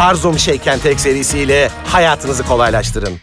Farzum Shake and Take serisiyle hayatınızı kolaylaştırın.